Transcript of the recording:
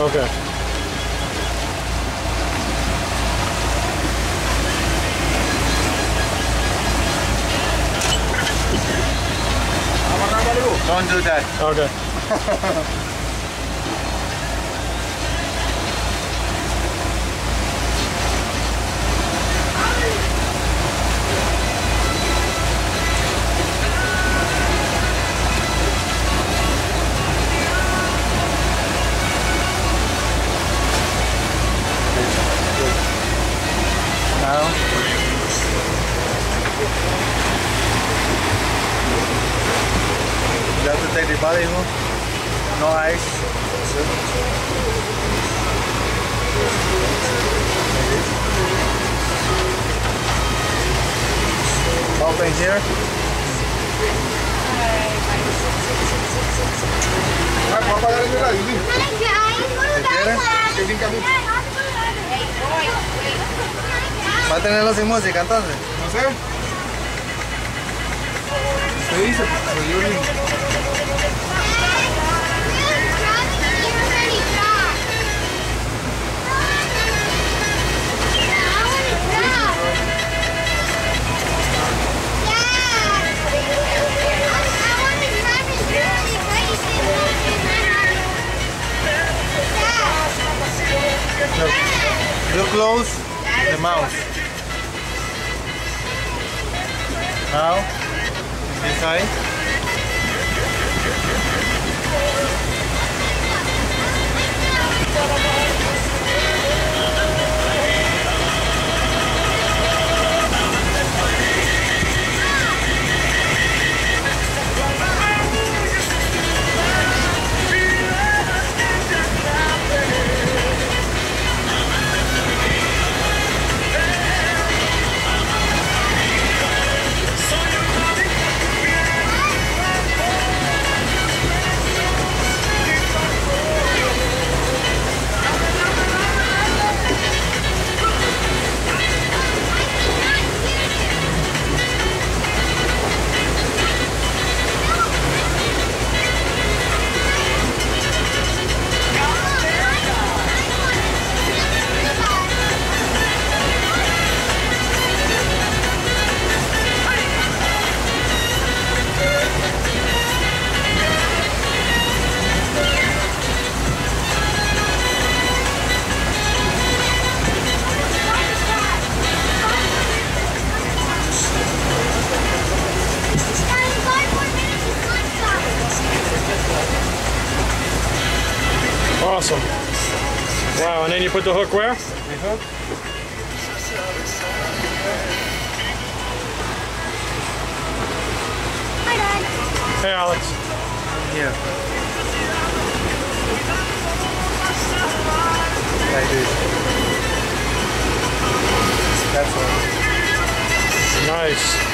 Okay. Don't do that. Okay. Ya te derribado, hijo. No hay. Open here. ¿Va a tenerlo sin música entonces? No sé. Dio bien. Close the mouse. Now, side. Awesome. Wow, and then you put the hook where? The hook. Hey, Alex. Here. Like this. That's all. Nice.